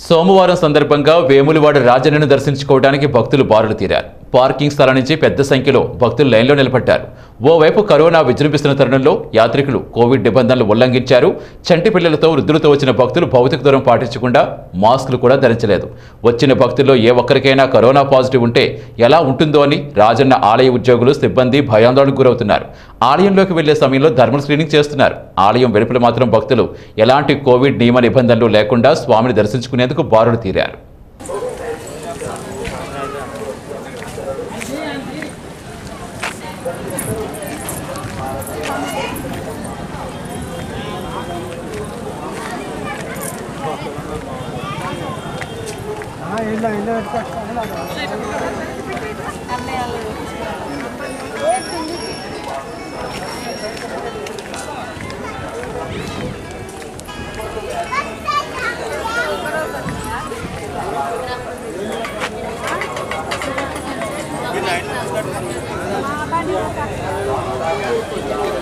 సోమవారం సందర్భంగా వేములవాడ రాజన్నను దర్శించుకోవడానికి భక్తులు బారులు తీరారు. పార్కింగ్ స్థలం నుంచి పెద్ద సంఖ్యలో భక్తులు లైన్లో నిలబడ్డారు. ఓవైపు కరోనా విజృంభిస్తున్న తరుణంలో యాత్రికులు కోవిడ్ నిబంధనలు ఉల్లంఘించారు. చంటి పిల్లలతో వృద్ధులతో వచ్చిన భక్తులు భౌతిక దూరం పాటించకుండా మాస్కులు కూడా ధరించలేదు. వచ్చిన భక్తుల్లో ఏ ఒక్కరికైనా కరోనా పాజిటివ్ ఉంటే ఎలా ఉంటుందో అని రాజన్న ఆలయ ఉద్యోగులు సిబ్బంది భయాందోళనకు గురవుతున్నారు. ఆలయంలోకి వెళ్ళే సమయంలో థర్మల్ స్క్రీనింగ్ చేస్తున్నారు. ఆలయం వెలుపల మాత్రం భక్తులు ఎలాంటి కోవిడ్ నియమ నిబంధనలు లేకుండా స్వామిని దర్శించుకునేందుకు బారులు తీరారు. ಇಲ್ಲ ಇಲ್ಲ Good night.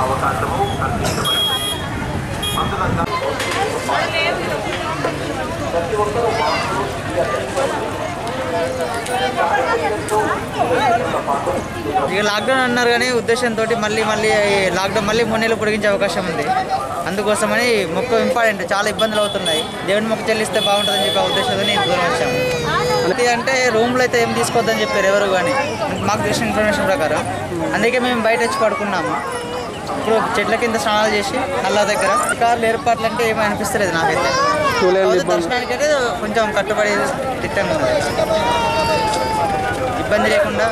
ఆ, ఇక లాక్డౌన్ అన్నారు కానీ ఉద్దేశంతో మళ్ళీ మళ్ళీ లాక్డౌన్ మళ్ళీ మూడు నెలలు పొడిగించే అవకాశం ఉంది. అందుకోసమని మొక్క ఇంపార్టెంట్ చాలా ఇబ్బందులు అవుతున్నాయి. దేవుని మొక్క చెల్లిస్తే బాగుంటుందని చెప్పి ఆ ఉద్దేశంతో నేను దూరం వచ్చాము. అంటే రూమ్లో అయితే ఏం తీసుకోవద్దని చెప్పారు ఎవరు కానీ మాకు తెలిసిన ఇన్ఫర్మేషన్ ప్రకారం. అందుకే మేము బయట వచ్చి పడుకున్నాము. ఇప్పుడు చెట్ల కింద స్నానాలు చేసి నల్ల దగ్గర కార్లు ఏర్పాట్లు అంటే ఏమీ అనిపిస్తలేదు నాకైతే. దర్శనానికి అయితే కొంచెం కట్టుబడి తిట్టంగా ఉంది. ఇబ్బంది లేకుండా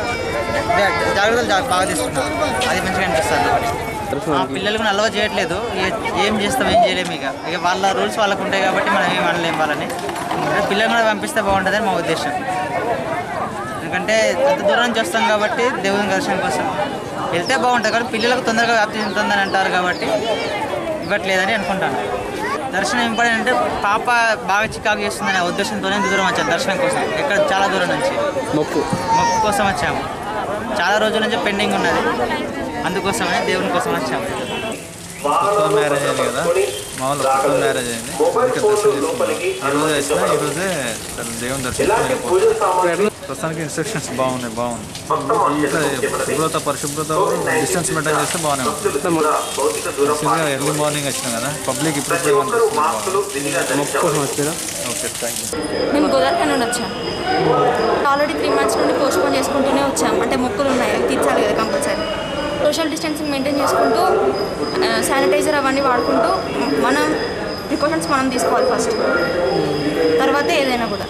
జాగ్రత్తలు బాగా తీసుకున్నారు అది మంచిగా అనిపిస్తుంది పిల్లలకు అలవ చేయట్లేదు. ఏ- చేస్తాం ఏం చేయలేము ఇక. ఇక వాళ్ళ రూల్స్ వాళ్ళకు ఉంటాయి కాబట్టి మనం ఏం అనలేం వాళ్ళని. పిల్లలు కూడా పంపిస్తే బాగుంటుందని మా ఉద్దేశం. ఎందుకంటే అంత దూరం నుంచి వస్తాం కాబట్టి దేవుని దర్శనం కోసం. వెళ్తే బాగుంటుంది కానీ పిల్లలకు తొందరగా వ్యాప్తి చెందుతుందని అంటారు కాబట్టి ఇవ్వట్లేదని అనుకుంటాను. దర్శనం ఇంపార్టెంట్ అంటే పాప బాగా చికాకు చేస్తుందనే ఉద్దేశంతోనే దూరం వచ్చాను దర్శనం కోసం. ఎక్కడ చాలా దూరం నుంచి. మొక్కు. మొక్కు కోసం వచ్చాము. చాలా రోజుల నుంచి పెండింగ్ ఉన్నది. అందుకోసమే దేవుని కోసం వచ్చాము కొత్త మ్యారేజ్ అయింది కదా? మామూలు కొత్త మ్యారేజ్ అయింది. అందుకే దర్శనం చేసుకున్నాం. ఈ రోజు వచ్చినా ఈ రోజే దేవుని దర్శనం వెళ్ళిపోతాం ప్రస్తుతానికి ఇన్స్ట్రక్షన్స్ బాగున్నాయి బాగుంది ఇట్లా శుభ్రత పరిశుభ్రత డిస్టెన్స్ మెయింటైన్ చేస్తే బాగానే ఉంటుంది. ఎర్లీ మార్నింగ్ వచ్చినాం కదా? పబ్లిక్ వచ్చారా ఓకే థ్యాంక్ యూ మేము గోదావరి నుండి వచ్చాం. ఆల్రెడీ త్రీ మంత్స్ నుండి పోస్ట్పోన్ చేసుకుంటూనే వచ్చాం. అంటే మొక్కులు ఉన్నాయి. అవి తీర్చాలి కదా కంపల్సరీ. సోషల్ డిస్టెన్సింగ్ మెయింటైన్ చేసుకుంటూ శానిటైజర్ అవన్నీ వాడుకుంటూ మనం ప్రికాషన్స్ మనం తీసుకోవాలి ఫస్ట్. తర్వాత ఏదైనా కూడా.